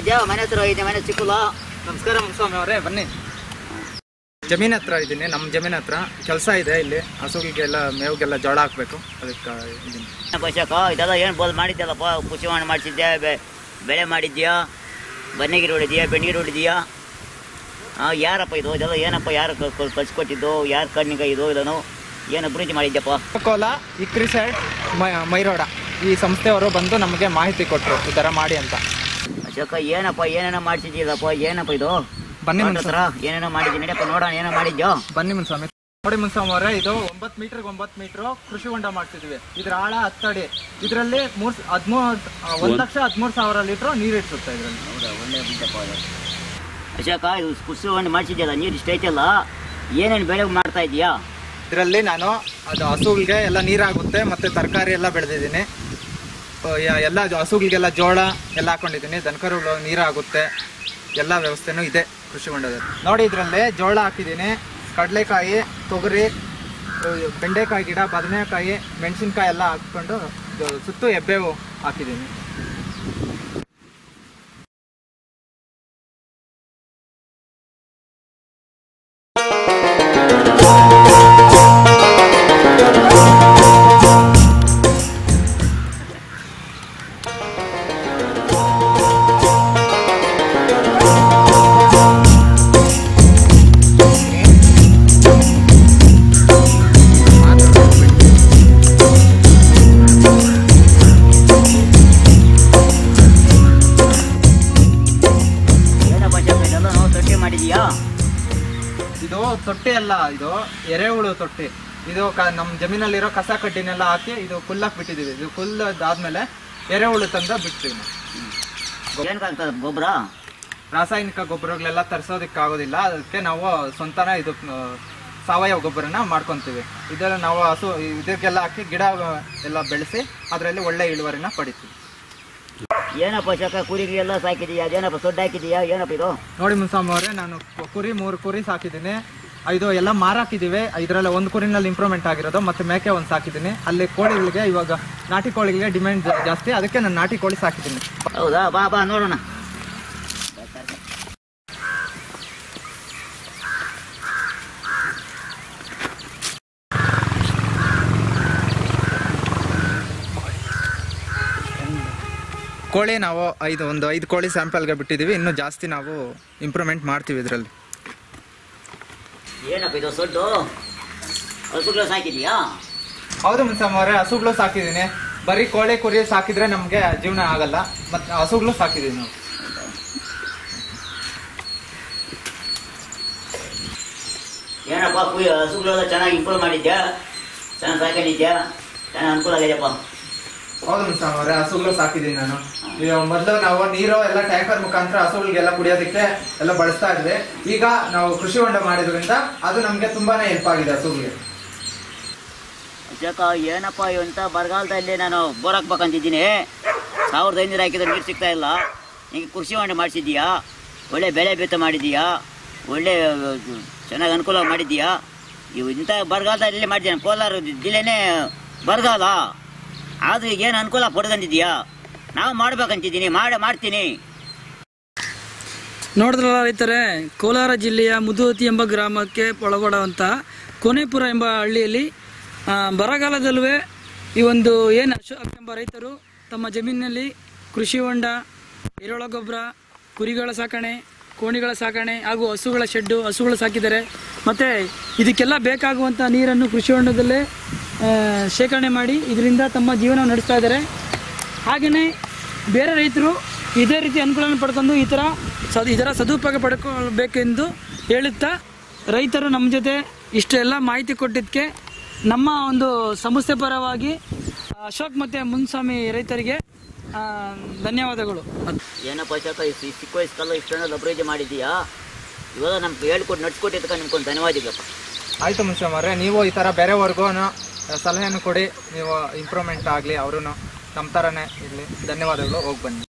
ಇದ್ಯಾ? ಮನೆ ಹತ್ರ ಇದೆ ಮನೆ ಚಿಕ್ಕುಲ? ನಮಸ್ಕಾರ ಮುಸ್ವಾಮಿ ಅವರೇ ಬನ್ನಿ. ಜಮೀನ್ ಹತ್ರ ಇದ್ದೀನಿ ನಮ್ಮ ಜಮೀನ್ ಹತ್ರ. ಕೆಲಸ ಇದೆ ಇಲ್ಲಿ. ಹಸುಗಿಗೆಲ್ಲ ಮೇವಿಗೆಲ್ಲ ಜೋಳ ಹಾಕ್ಬೇಕು. ಅದಕ್ಕೆ ಇದ್ದೀನಿ. ಪೈಸಕ್ಕ ಇದೆಲ್ಲ ಏನು ಬೋಲ್ ಮಾಡಿದ್ದೆಲ್ಲಪ್ಪ ಕೃಷಿ ಮಾಡಿ ಮಾಡಿಸಿದ್ಯಾ? ಬೆ ಬೆಳೆ ಮಾಡಿದ್ಯಾ? ಬನ್ನಿಗಿರಿ ಹೊಡಿದ್ಯಾ ಬೆಣ್ಣಿಗಿರಿ ಹೊಡಿದ್ಯಾ ಹಾಂ ಯಾರಪ್ಪ ಇದು? ಇದೆಲ್ಲ ಏನಪ್ಪ? ಯಾರು ಕಳ್ಸಿಕೊಟ್ಟಿದ್ದು? ಯಾರು ಕಣ್ಣಿಗೆ ಇದು? ಇದನ್ನು ಏನು ಅಭಿವೃದ್ಧಿ ಮಾಡಿದ್ಯಪ್ಪ? ಕೋಲ ಇಕ್ರಿ ಸೈಡ್ ಮೈರೋಡ. ಈ ಸಂಸ್ಥೆಯವರು ಬಂದು ನಮಗೆ ಮಾಹಿತಿ ಕೊಟ್ಟರು ಈ ಥರ ಮಾಡಿ ಅಂತ. ಅಶೋಕ ಏನಪ್ಪ ಏನೇನೋ ಮಾಡ್ತಿದ್ದೀರಪ್ಪ ಏನಪ್ಪ ಇದು? ಬನ್ನಿ ಹತ್ರ ಮುನ್ಸ್ವಾಮಿ ಏನೇನೋ ಮಾಡಿದ್ಯ ನಡಿಯಪ್ಪ ನೋಡೋಣ ಏನೋ ಮಾಡಿದ್ಯೋ? ಬನ್ನಿ ಮುನ್ಸ್ವಾಮಿ ನೋಡಿ ಮುನ್ಸ್ವಾಮಿ ಅವರೇ ಇದು ಒಂಬತ್ತು ಮೀಟರ್ ಒಂಬತ್ತು ಮೀಟರ್ ಕೃಷಿ ಹೊಂಡ ಮಾಡ್ತಿದ್ವಿ. ಇದ್ರ ಆಳ ಹತ್ತಡಿ ಇದರಲ್ಲಿ ಮೂರ್ ಹದಿಮೂರು ಒಂದು ಲಕ್ಷ ಹದಿಮೂರು ಸಾವಿರ ಲೀಟ್ರ್ ನೀರು ಇಡ್ಸುತ್ತೆ ಇದರಲ್ಲಿ. ಹೌದಾ ಒಳ್ಳೆ ಬಿದ್ದಪ್ಪ ಅಶೋಕ ಇದು ಕೃಷಿ ಹೊಂಡ ಮಾಡಿಸಿದ್ಯಲ್ಲ ನೀರು ಇಷ್ಟ ಐತೆಲ್ಲ? ಏನೇನು ಬೆಳೆ ಮಾಡ್ತಾ ಇದೀಯಾ ಇದರಲ್ಲಿ ನಾನು ಅದು ಹಸುಗಳಿಗೆ ಎಲ್ಲ ನೀರಾಗುತ್ತೆ ಮತ್ತು ತರಕಾರಿ ಎಲ್ಲ ಬೆಳೆದಿದ್ದೀನಿ. ಎಲ್ಲ ಹಸುಗಳಿಗೆಲ್ಲ ಜೋಳ ಎಲ್ಲ ಹಾಕೊಂಡಿದ್ದೀನಿ. ದನಕರುಗಳು ನೀರಾಗುತ್ತೆ. ಎಲ್ಲ ವ್ಯವಸ್ಥೆನೂ ಇದೆ ಕೃಷಿ ಹೊಂಡದಲ್ಲಿ. ನೋಡಿ, ಇದರಲ್ಲಿ ಜೋಳ ಹಾಕಿದ್ದೀನಿ. ಕಡಲೆಕಾಯಿ, ತೊಗರಿ ಬೆಂಡೆಕಾಯಿ ಗಿಡ, ಬದನೆಕಾಯಿ, ಮೆಣಸಿನ್ಕಾಯಿ ಎಲ್ಲ ಹಾಕ್ಕೊಂಡು ಸುತ್ತು ಎಬ್ಬೆವು ಹಾಕಿದ್ದೀನಿ. ಮಾಡಿದೀಯಾ? ಇದು ತೊಟ್ಟೆ ಅಲ್ಲ ಇದು ಎರೆಹುಳು ತೊಟ್ಟಿ. ಇದು ಕ ನಮ್ಮ ಜಮೀನಲ್ಲಿರೋ ಕಸ ಕಡ್ಡಿನೆಲ್ಲ ಹಾಕಿ ಇದು ಫುಲ್ಲಾಗಿ ಬಿಟ್ಟಿದ್ದೀವಿ. ಇದು ಫುಲ್ ಆದ್ಮೇಲೆ ಎರೆಹುಳು ತಂದು ಬಿಡ್ತೀವಿ ನಾವು. ಗೊಬ್ಬರ? ರಾಸಾಯನಿಕ ಗೊಬ್ಬರಗಳೆಲ್ಲ ತರಿಸೋದಕ್ಕೆ ಆಗೋದಿಲ್ಲ ಅದಕ್ಕೆ ನಾವು ಸ್ವಂತನ ಇದು ಸಾವಯವ ಗೊಬ್ಬರನ ಮಾಡ್ಕೊತೀವಿ. ಇದರಲ್ಲಿ ನಾವು ಹಸು ಇದಕ್ಕೆಲ್ಲ ಹಾಕಿ ಗಿಡ ಎಲ್ಲ ಬೆಳೆಸಿ ಅದರಲ್ಲಿ ಒಳ್ಳೆ ಇಳುವರಿನ ಪಡಿತೀವಿ. ಏನಪ್ಪ ಚಕ್ಕ ಕುರಿಗೆ ಎಲ್ಲ ಸಾಕಿದೀಯಾ? ಅದೇನಪ್ಪ ಸೊಡ್ಡು ಹಾಕಿದೀಯಾ? ಏನಪ್ಪ ಇದು? ನೋಡಿ ಮುನ್ಸಾಮ್ ಅವರೇ ನಾನು ಕುರಿ ಮೂರು ಕುರಿ ಸಾಕಿದ್ದೀನಿ. ಇದು ಎಲ್ಲ ಮಾರಾಕಿದ್ದೀವಿ ಇದರಲ್ಲಿ ಒಂದು ಕುರಿನಲ್ಲಿ ಇಂಪ್ರೂವ್ಮೆಂಟ್ ಆಗಿರೋದು ಮತ್ತೆ ಮೇಕೆ ಒಂದು ಸಾಕಿದ್ದೀನಿ. ಅಲ್ಲಿ ಕೋಳಿಗಳಿಗೆ ಇವಾಗ ನಾಟಿ ಕೋಳಿಗಳಿಗೆ ಡಿಮ್ಯಾಂಡ್ ಜಾಸ್ತಿ. ಅದಕ್ಕೆ ನಾನು ನಾಟಿ ಕೋಳಿ ಸಾಕಿದ್ದೀನಿ. ಹೌದಾ? ಬಾ ಬಾ ನೋಡೋಣ. ಕೋಳಿ ನಾವು ಐದು ಒಂದು ಐದು ಕೋಳಿ ಸ್ಯಾಂಪಲ್ಗೆ ಬಿಟ್ಟಿದ್ದೀವಿ. ಇನ್ನೂ ಜಾಸ್ತಿ ನಾವು ಇಂಪ್ರೂವ್ಮೆಂಟ್ ಮಾಡ್ತೀವಿ ಇದರಲ್ಲಿ. ಏನಪ್ಪ ಇದು ಸೊಡ್ಡು? ಹಸುಗಳು ಸಾಕಿದೀಯಾ ಹೌದು ಮುನ್ಸಮ್ ಅವರೇ ಹಸುಗಳು ಸಾಕಿದ್ದೀನಿ ಬರೀ ಕೋಳಿ ಕುರಿ ಸಾಕಿದ್ರೆ ನಮಗೆ ಜೀವನ ಆಗಲ್ಲ. ಮತ್ತು ಹಸುಗಳು ಸಾಕಿದ್ದೀವಿ ನಾವು. ಏನಪ್ಪ ಹಸುಗಳೆಲ್ಲ ಚೆನ್ನಾಗಿ ಇಂಪ್ರೂವ್ ಮಾಡಿದ್ಯಾ? ಚೆನ್ನಾಗಿ ಸಾಕೊಂಡಿದ್ಯಾ? ಚೆನ್ನಾಗಿ ಅನುಕೂಲ ಆಗಿದೆಯಪ್ಪ. ಹೌದು ಮುನ್ಸಮ್ ಅವರೇ, ಹಸುಗಳು ಸಾಕಿದೀನಿ ನಾನು. ಮೊದಲು ನಾವು ನೀರು, ಎಲ್ಲ ಟ್ಯಾಂಕರ್ ಮುಖಾಂತರ ಹಸುಗಳಿಗೆಲ್ಲ ಕುಡಿಯೋದಕ್ಕೆ ಎಲ್ಲ ಬಳಸ್ತಾ ಇದ್ವಿ. ಈಗ ನಾವು ಕೃಷಿ ಹೊಂಡ ಮಾಡಿದ್ರಿಂದ ಅದು ನಮಗೆ ತುಂಬಾನೇ ಹೆಲ್ಪ್ ಆಗಿದೆ ಹಸುಗಳಿಗೆ. ಜಕ ಏನಪ್ಪ ಇವಂತ ಬರಗಾಲದಲ್ಲಿ ನಾನು ಬೋರ್ ಹಾಕ್ಬೇಕಂತಿದ್ದೀನಿ? ಸಾವಿರದ ಐನೂರು ಹಾಕಿದ್ರೆ ನೀರು ಸಿಗ್ತಾ ಇಲ್ಲ. ಈಗ ಕೃಷಿ ಹೊಂಡ ಮಾಡಿಸಿದ್ದೀಯಾ? ಒಳ್ಳೆ ಬೆಳೆ ಬಿತ್ತ ಮಾಡಿದ್ದೀಯಾ? ಒಳ್ಳೆ ಚೆನ್ನಾಗಿ ಅನುಕೂಲ ಮಾಡಿದ್ದೀಯಾ? ಇವು ಇಂಥ ಬರಗಾಲದಲ್ಲಿ ಮಾಡಿದ್ದೀನಿ ಕೋಲಾರ ಜಿಲ್ಲೆನೇ ಬರಗಾಲ? ಆದರೂ ಏನು ಅನುಕೂಲ ಪಡ್ಕೊಂಡಿದ್ಯಾ ನಾವು ಮಾಡ್ಬೇಕಂತಿದ್ದೀನಿ, ಮಾಡಿ, ಮಾಡ್ತೀನಿ. ನೋಡಿದ್ರಲ್ಲ ರೈತರೇ, ಕೋಲಾರ ಜಿಲ್ಲೆಯ ಮುದುವತಿ ಎಂಬ ಗ್ರಾಮಕ್ಕೆ ಒಳಗೊಡುವಂಥ ಕೊನೆಪುರ ಎಂಬ ಹಳ್ಳಿಯಲ್ಲಿ ಬರಗಾಲದಲ್ಲೂ ಈ ಒಂದು ಏನು ಅಶೋಕ್ ಎಂಬ ರೈತರು ತಮ್ಮ ಜಮೀನಿನಲ್ಲಿ ಕೃಷಿ ಹೊಂಡ, ಎರೆಹುಳ ಗೊಬ್ಬರ, ಕುರಿಗಳ ಸಾಕಣೆ ಕೋಣಿಗಳ ಸಾಕಣೆ ಹಾಗೂ ಹಸುಗಳ ಶೆಡ್ಡು, ಹಸುಗಳು ಸಾಕಿದ್ದಾರೆ ಮತ್ತು ಇದಕ್ಕೆಲ್ಲ ಬೇಕಾಗುವಂಥ ನೀರನ್ನು ಕೃಷಿ ಹೊಂಡದಲ್ಲೇ ಶೇಖರಣೆ ಮಾಡಿ ಇದರಿಂದ ತಮ್ಮ ಜೀವನ ನಡೆಸ್ತಾ ಇದ್ದಾರೆ. ಹಾಗೆಯೇ ಬೇರೆ ರೈತರು ಇದೇ ರೀತಿ ಅನುಕೂಲನ ಪಡ್ಕೊಂಡು ಈ ಥರ ಸದ್ ಇದರ ಸದುಪಯೋಗ ಪಡ್ಕೊಳ್ಬೇಕೆಂದು ಹೇಳುತ್ತಾ ರೈತರು ನಮ್ಮ ಜೊತೆ ಇಷ್ಟೆಲ್ಲ ಮಾಹಿತಿ ಕೊಟ್ಟಿದ್ದಕ್ಕೆ ನಮ್ಮ ಒಂದು ಸಂಸ್ಥೆ ಪರವಾಗಿ ಅಶೋಕ್ ಮತ್ತು ಮುನ್ಸ್ವಾಮಿ ರೈತರಿಗೆ ಧನ್ಯವಾದಗಳು. ಏನಪ್ಪ ಶಾಖ ಚಿಕ್ಕ ವಯಸ್ಸಲ್ಲ ಇಷ್ಟೊಂದು ಲಬ್ರೇಜ್ ಮಾಡಿದ್ದೀಯಾ? ಇವಾಗ ನಮ್ಗೆ ಹೇಳ್ಕೊಟ್ಟು ನಡ್ಸ್ಕೊಟ್ಟಿದ್ದಕ್ಕೆ ನಿಮ್ಗೊಂದು ಧನ್ಯವಾದಗಳಪ್ಪ ಆಯ್ತು ಮುಂಚೆ ಮಾರ್ರೆ ನೀವು ಈ ಥರ ಬೇರೆವರೆಗೂ ಸಲಹೆಯನ್ನು ಕೊಡಿ ನೀವು ಇಂಪ್ರೂವ್ಮೆಂಟ್ ಆಗಲಿ ಅವರು ನಮ್ಮ ಥರನೇ ಇರಲಿ. ಧನ್ಯವಾದಗಳು ಹೋಗಿ ಬನ್ನಿ.